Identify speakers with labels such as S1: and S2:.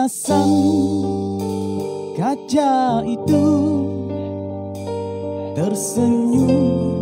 S1: Hiasan kaca itu tersenyum.